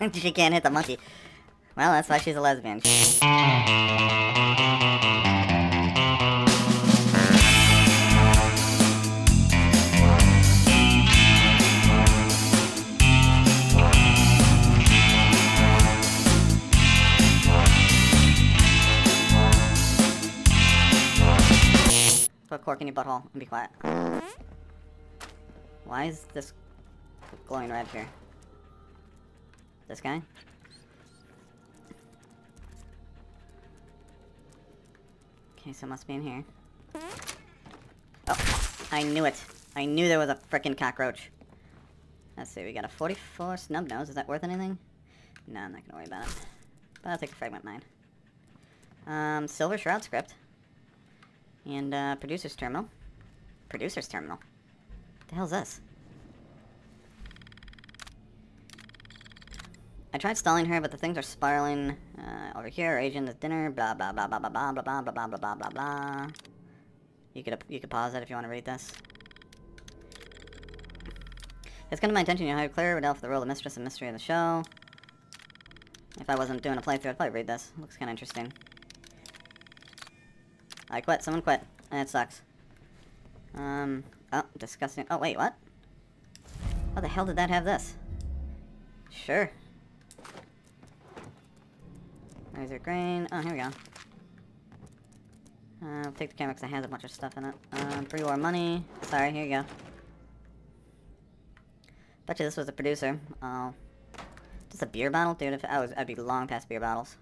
she can't hit the monkey. Well, that's why she's a lesbian. Put cork in your butthole and be quiet. Why is this glowing red here? This guy? Okay, so it must be in here. Oh, I knew it. I knew there was a freaking cockroach. Let's see, we got a 44 snub nose. Is that worth anything? No, I'm not gonna worry about it. But I'll take a fragment mine. Um, silver shroud script. And, uh, producer's terminal. Producer's terminal. What the hell's this? Tried stalling her, but the things are spiraling. Uh, over here, agent is dinner, blah blah blah blah blah blah blah blah blah blah blah blah blah. You could you could pause it if you want to read this. It's come to my attention you hired Claire Riddell for the role of Mistress and Mystery of the show. If I wasn't doing a playthrough, I'd probably read this. looks kind of interesting. I quit. Someone quit. It sucks. Um, oh, disgusting. Oh, wait, what? How the hell did that have this? Sure. Laser grain. Oh, here we go. Uh, I'll take the camera because it has a bunch of stuff in it. Um, pre-war money. Sorry, here you go. Bet you this was a producer. Oh. Just a beer bottle? Dude, if I was, I'd be long past beer bottles.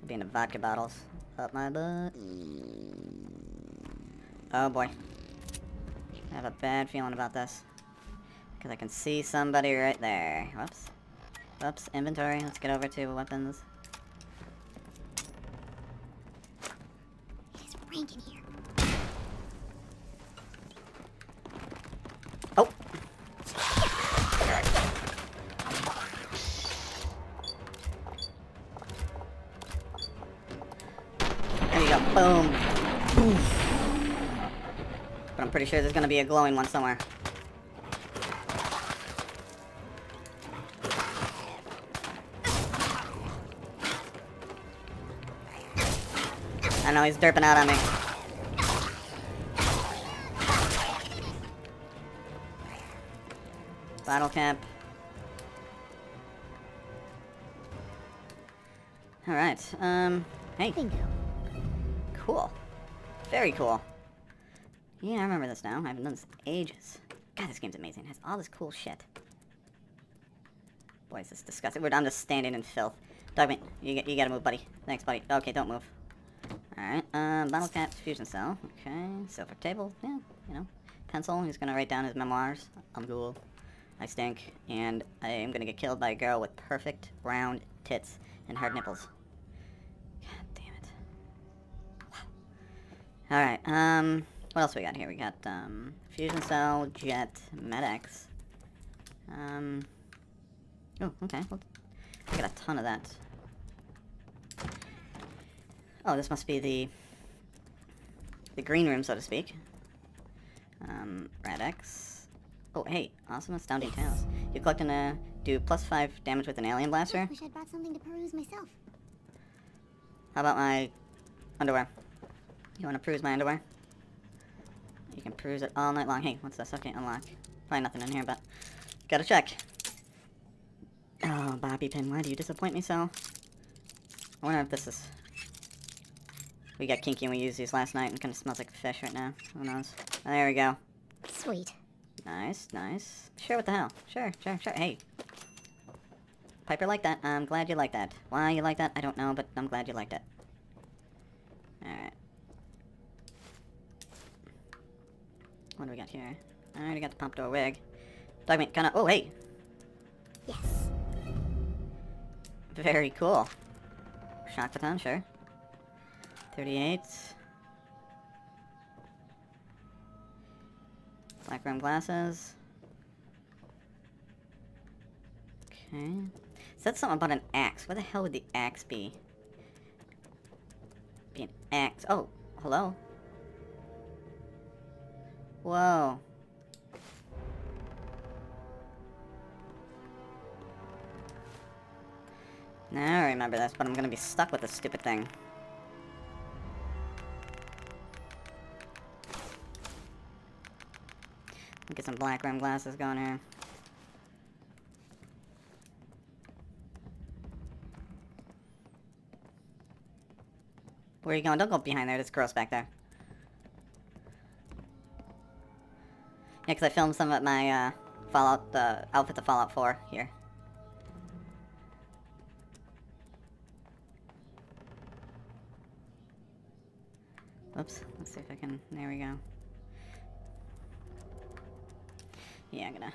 I'd be into vodka bottles. Up my butt. Oh boy. I have a bad feeling about this. Because I can see somebody right there. Whoops. Whoops, inventory. Let's get over to weapons. Rank in here. Oh! Boom. Oof. But I'm pretty sure there's gonna be a glowing one somewhere. I know he's derping out on me. Bottle cap. Alright, um, hey, Bingo. cool. Very cool. Yeah, I remember this now. I haven't done this in ages. God, this game's amazing. It has all this cool shit. Boy, is this disgusting. We're, I'm just standing in filth. Dogmeat, you, you gotta move, buddy. Thanks, buddy. Okay, don't move. Alright, um, bottle cap, fusion cell. Okay, silver table. Yeah, you know. Pencil, he's gonna write down his memoirs. I'm cool. I stink, and I am gonna get killed by a girl with perfect round tits and hard nipples. God damn it. Alright, um, what else we got here? We got, um, fusion cell, jet, Med-X. Um, oh, okay. Well, I got a ton of that. Oh, this must be the the green room, so to speak. Um, Rad-X. Oh, hey, awesome astounding tales. You collect and uh, do plus five damage with an alien blaster. I Wish I'd brought something to peruse myself. How about my underwear? You want to peruse my underwear? You can peruse it all night long. Hey, what's this? Okay, unlock. Probably nothing in here, but gotta check. Oh, Bobby Pin, why do you disappoint me so? I wonder if this is... We got kinky and we used these last night and kind of smells like fish right now. Who knows? There we go. Sweet. Nice, nice. Sure, what the hell? Sure, sure, sure. Hey. Piper like that. I'm glad you like that. Why you like that, I don't know, but I'm glad you liked it. Alright. What do we got here? I already got the pompadour wig. Dogmeat, kinda- oh, hey! Yes. Very cool. Shock baton, sure. 38. Black rim glasses. Okay. Said something about an axe. Where the hell would the axe be? Be an axe. Oh, hello. Whoa. Now I remember this, but I'm gonna be stuck with this stupid thing. Get some black rim glasses going here. Where are you going? Don't go behind there. It's girls back there. Yeah, because I filmed some of my uh, Fallout, the outfit to Fallout 4 here. Oops. Let's see if I can. There we go. Yeah, I'm gonna.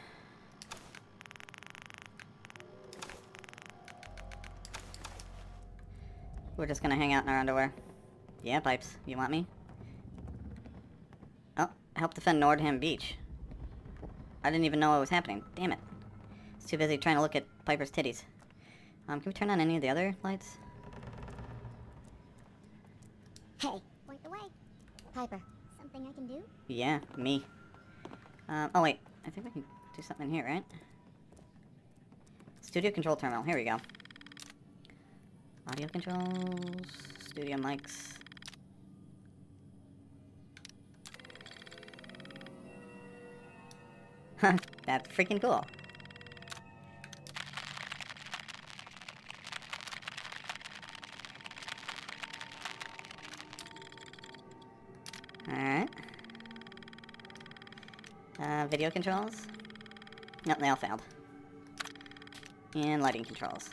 We're just gonna hang out in our underwear. Yeah, Pipes. You want me? Oh, help defend Nordhagen Beach. I didn't even know what was happening. Damn it. It's too busy trying to look at Piper's titties. Um, can we turn on any of the other lights? Hey, point the way. Piper, something I can do? Yeah, me. Um, oh wait, I think we can do something here, right? Studio control terminal, here we go. Audio controls, studio mics. Huh, that's freaking cool. Alright. Uh, video controls? Nope, they all failed. And lighting controls.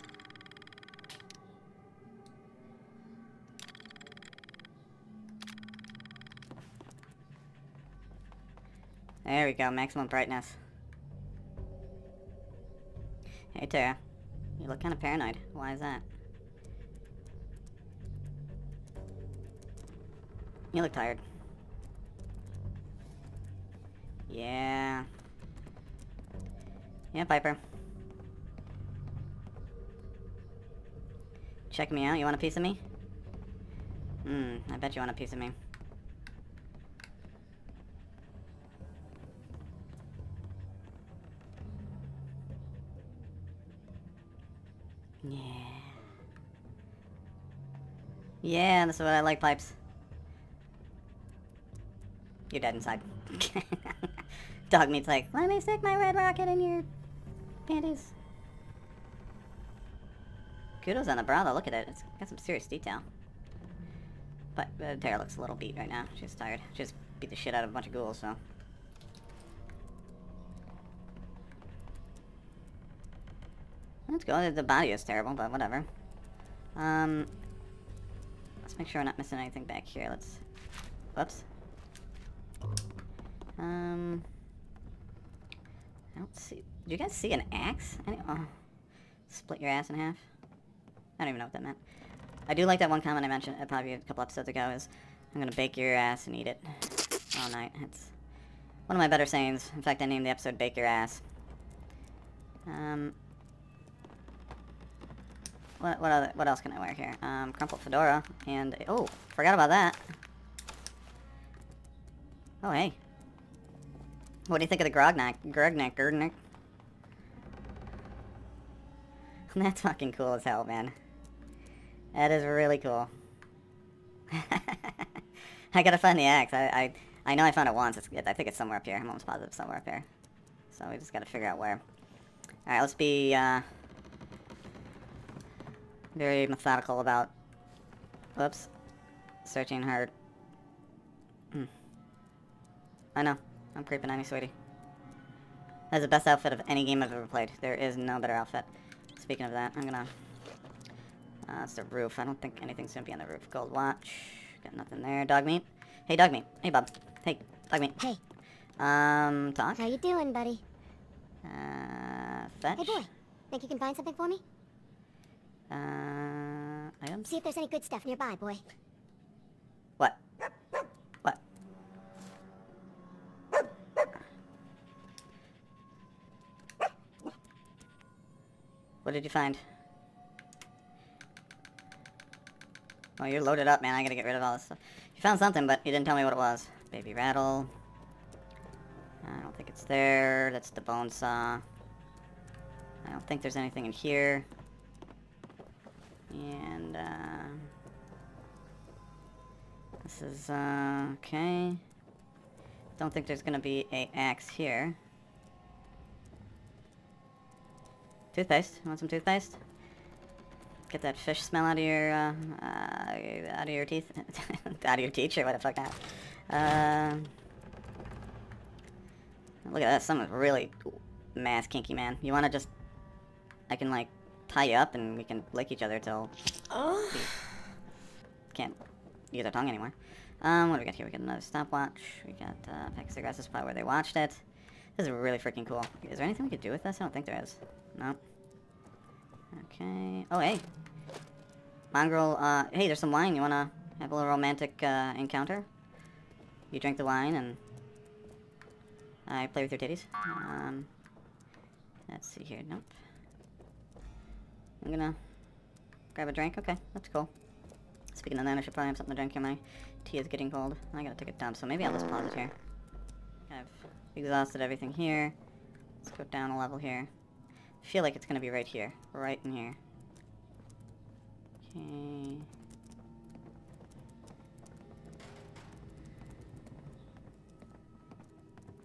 There we go, maximum brightness. Hey Tara, you look kind of paranoid. Why is that? You look tired. Yeah, Piper. Check me out. You want a piece of me? Hmm, I bet you want a piece of me. Yeah. Yeah, this is what I like, Pipes. You're dead inside. Dog meat's like, let me stick my red rocket in your panties. Kudos on the bra though, look at it. It's got some serious detail. But uh, Tara looks a little beat right now. She's tired. She just beat the shit out of a bunch of ghouls, so. Let's go. The body is terrible, but whatever. Um, let's make sure we're not missing anything back here. Let's. Whoops. Um, I don't see. Do you guys see an axe? Oh, split your ass in half. I don't even know what that meant. I do like that one comment I mentioned uh, probably a couple episodes ago. Is I'm gonna bake your ass and eat it all night. It's one of my better sayings. In fact, I named the episode "Bake Your Ass." Um, what what other what else can I wear here? Um, crumpled fedora and oh, forgot about that. Oh hey, what do you think of the Grognak? Grognak, Grognak? That's fucking cool as hell, man. That is really cool. I gotta find the axe. I, I, I know I found it once. It's, I think it's somewhere up here. I'm almost positive somewhere up here. So we just gotta figure out where. Alright, let's be, uh, very methodical about, whoops, searching hard. Hmm. I know. I'm creeping on you, sweetie. That's the best outfit of any game I've ever played. There is no better outfit. Speaking of that, I'm gonna... Uh, that's the roof. I don't think anything's gonna be on the roof. Gold watch. Got nothing there. Dog meat. Hey, dog meat. Hey, bub. Hey, dog meat. Hey, Um, talk? how you doing, buddy? Uh, fetch? Hey, boy. Think you can find something for me? Uh, items? See if there's any good stuff nearby, boy. What? What did you find? Oh, you're loaded up, man. I gotta get rid of all this stuff. You found something, but you didn't tell me what it was. Baby rattle. I don't think it's there. That's the bone saw. I don't think there's anything in here. And, uh... This is, uh, okay. Don't think there's gonna be a axe here. Toothpaste. Want some toothpaste? Get that fish smell out of your, uh, uh out of your teeth. out of your teeth, sure, what the fuck not. Uh, look at that, someone's really mass kinky, man. You wanna just, I can, like, tie you up and we can lick each other till Oh. can't use our tongue anymore. Um, what do we got here? We got another stopwatch. We got, uh, pack of cigarettes. This is probably where they watched it. This is really freaking cool. Is there anything we could do with this? I don't think there is. No. Okay. Oh, hey. Mongrel, uh, hey, there's some wine. You wanna have a little romantic, uh, encounter? You drink the wine and I play with your titties. Um, let's see here. Nope. I'm gonna grab a drink. Okay, that's cool. Speaking of that, I should probably have something to drink here. My tea is getting cold. I gotta take a dump, so maybe I'll just pause it here. I've exhausted everything here. Let's go down a level here. I feel like it's gonna be right here. Right in here. Okay.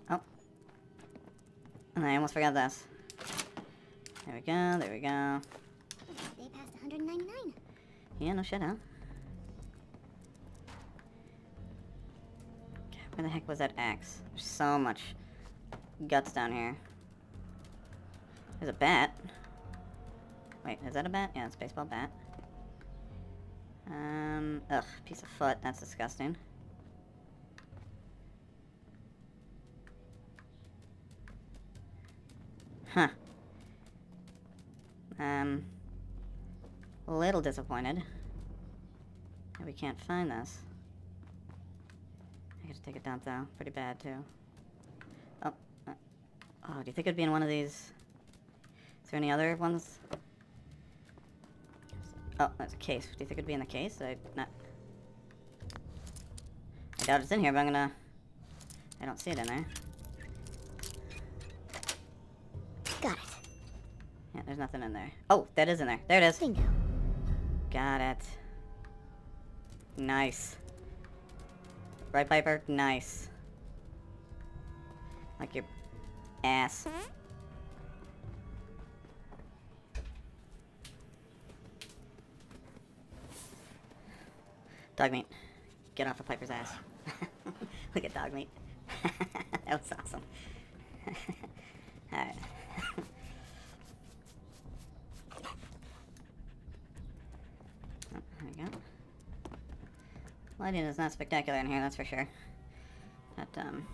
Oh. And I almost forgot this. There we go, there we go. They passed 199. Yeah, no shit, huh? God, where the heck was that axe? There's so much guts down here. There's a bat. Wait, is that a bat? Yeah, it's a baseball bat. Um, ugh, piece of foot. That's disgusting. Huh. Um, a little disappointed we can't find this. I gotta take a dump though. Pretty bad too. Oh, uh, oh, do you think it'd be in one of these? Is there any other ones? Oh, that's a case. Do you think it'd be in the case? I not. I doubt it's in here, but I'm gonna. I don't see it in there. Got it. Yeah, there's nothing in there. Oh, that is in there. There it is. Bingo. Got it. Nice. Right, Piper? Nice. Like your ass. Dog meat. Get off of Piper's ass. Look at dog meat. that was awesome. Alright. Oh, there we go. Lighting is not spectacular in here, that's for sure. But, um...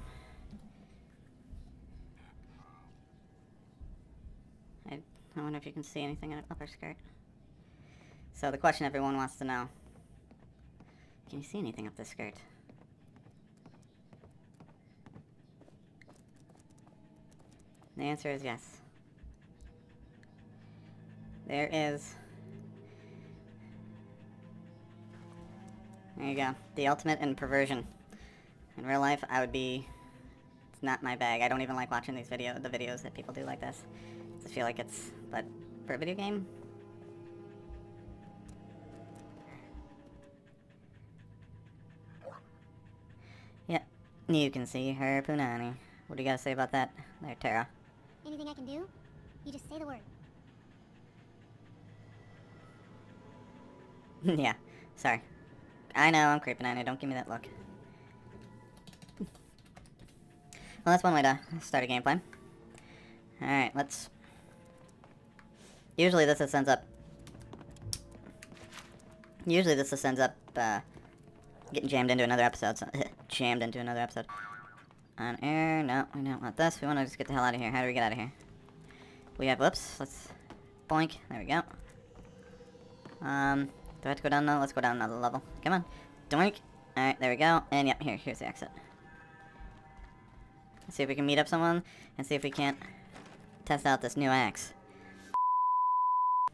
I, I wonder if you can see anything in an upper skirt. So the question everyone wants to know. Can you see anything up the skirt? The answer is yes. There is There you go. The ultimate in perversion. In real life, I would be... It's not my bag. I don't even like watching these video, the videos that people do like this. I feel like it's... But for a video game... You can see her punani. What do you gotta say about that there, Tara? Anything I can do? You just say the word. yeah. Sorry. I know, I'm creeping on you. Don't give me that look. well, that's one way to start a game plan. Alright, let's... Usually this just ends up... Usually this just ends up, uh, getting jammed into another episode. So jammed into another episode. On air, no, we don't want this. We want to just get the hell out of here. How do we get out of here? We have, whoops, let's, boink, there we go. Um, do I have to go down now? Let's go down another level. Come on. Doink. Alright, there we go. And yep, here, here's the exit. Let's see if we can meet up someone and see if we can't test out this new axe.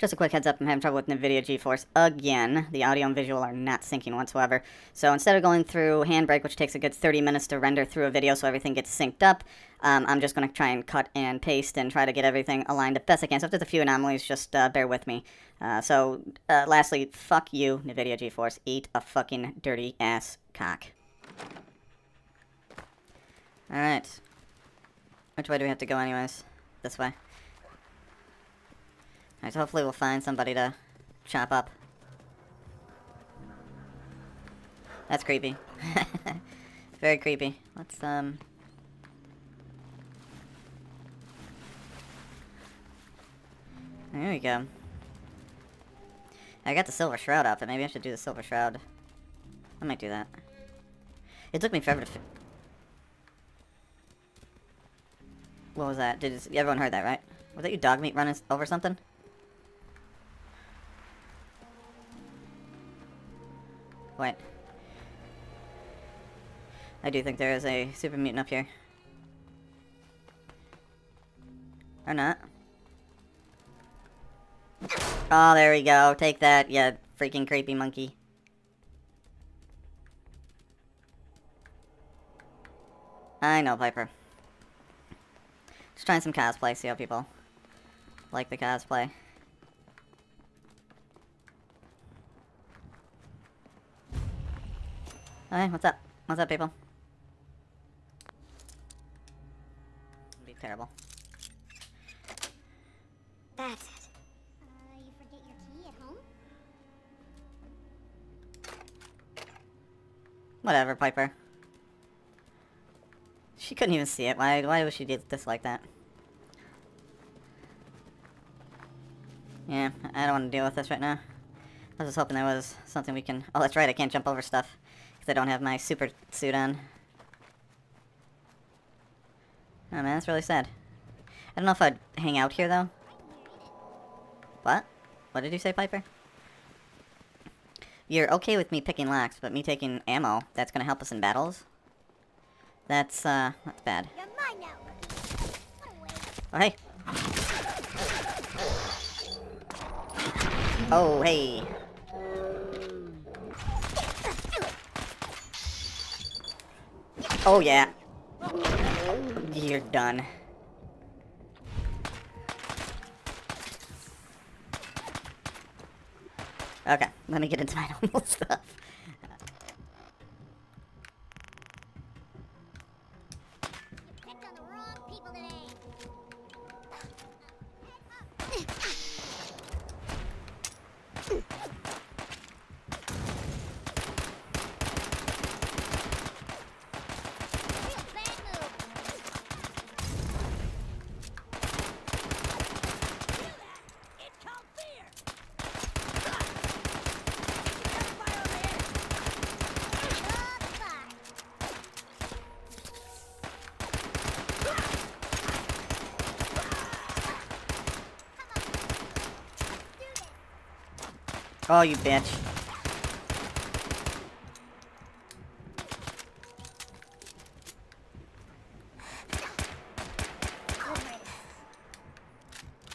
Just a quick heads up, I'm having trouble with NVIDIA GeForce again. The audio and visual are not syncing whatsoever. So instead of going through Handbrake, which takes a good 30 minutes to render through a video so everything gets synced up, um, I'm just going to try and cut and paste and try to get everything aligned the best I can. So if there's a few anomalies, just uh, bear with me. Uh, so uh, lastly, fuck you, NVIDIA GeForce. Eat a fucking dirty ass cock. Alright. Which way do we have to go anyways? This way. Alright, so hopefully we'll find somebody to chop up. That's creepy. Very creepy. Let's, um... There we go. I got the silver shroud outfit. Maybe I should do the silver shroud. I might do that. It took me forever to What was that? Did everyone heard that, right? Was that you dog meat running over something? Wait. I do think there is a super mutant up here. Or not. Oh, there we go. Take that, you freaking creepy monkey. I know, Piper. Just trying some cosplay, see how people like the cosplay. Hey, what's up? What's up, people? Be terrible. That's it. Uh, you forget your key at home? Whatever, Piper. She couldn't even see it. Why, why would she do this like that? Yeah, I don't want to deal with this right now. I was just hoping there was something we can... Oh, that's right, I can't jump over stuff. Because I don't have my super suit on. Oh man, that's really sad. I don't know if I'd hang out here, though. What? What did you say, Piper? You're okay with me picking locks, but me taking ammo, that's gonna help us in battles? That's, uh, that's bad. You're mine now, rookie. What a waste. Oh, hey. Oh, hey. Oh, yeah. You're done. Okay, let me get into my normal stuff. Picked on the wrong people today. Real bad move. It's called fear. Good luck. Oh, you bitch.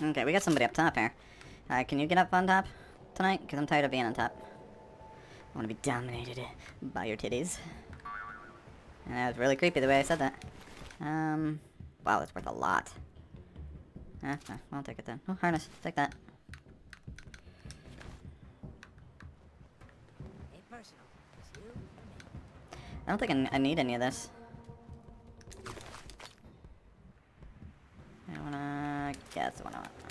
Okay, we got somebody up top here. Uh, can you get up on top tonight? Because I'm tired of being on top. I want to be dominated by your titties. And that was really creepy the way I said that. Um, wow, that's worth a lot. Eh, eh, I'll take it then. Oh, harness, take that. Hey, personal. It's you or me. I don't think I need any of this. I wanna... Yeah, that's the one I want.